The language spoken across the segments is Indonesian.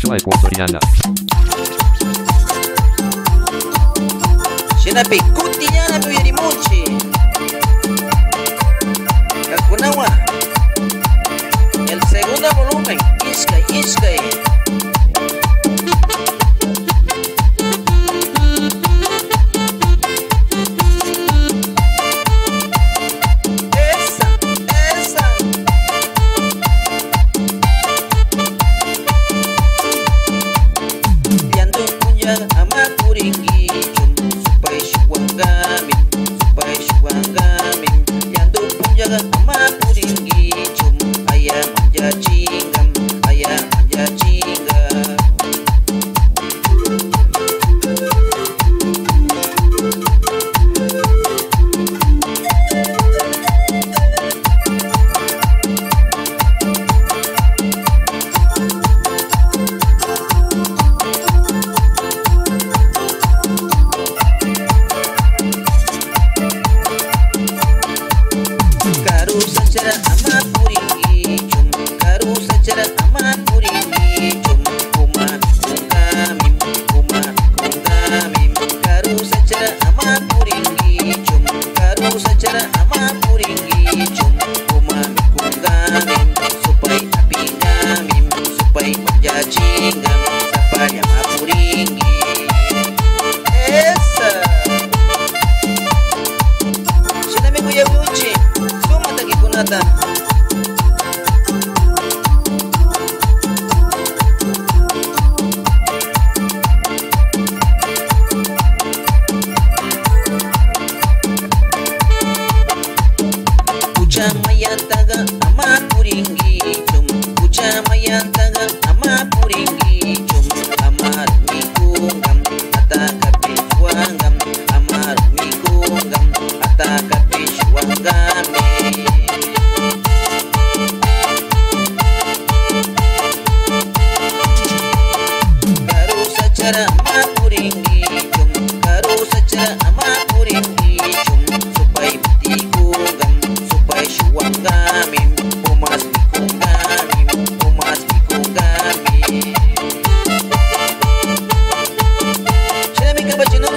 Question-réponse Je n'ai pas la à secara amat puri cum karu secara aman puri cum kuma kuma kuma kuma karu secara amat puri cum karu secara aman puri cum kuma kuma supaya api ngamim supaya menjadi ngam apa yang моя тага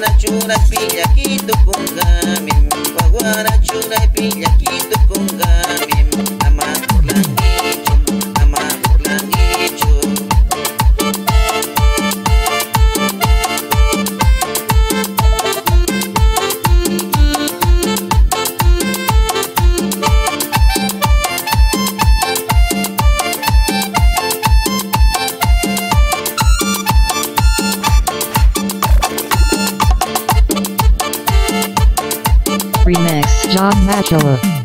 Paguara chura pilla quito con gami Paguara chura pilla quito con gami John Machala.